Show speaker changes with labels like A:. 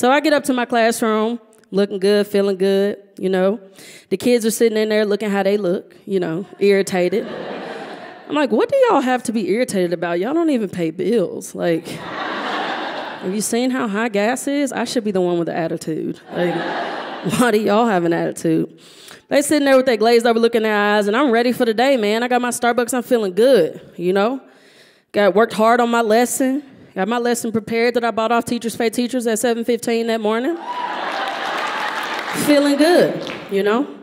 A: So I get up to my classroom, looking good, feeling good, you know. The kids are sitting in there looking how they look, you know, irritated. I'm like, what do y'all have to be irritated about? Y'all don't even pay bills. Like, have you seen how high gas is? I should be the one with the attitude. Like, why do y'all have an attitude? They sitting there with their glazed over look in their eyes, and I'm ready for the day, man. I got my Starbucks, I'm feeling good, you know? Got worked hard on my lesson. Got my lesson prepared that I bought off Teachers Pay Teachers at 7:15 that morning. feeling good, you know?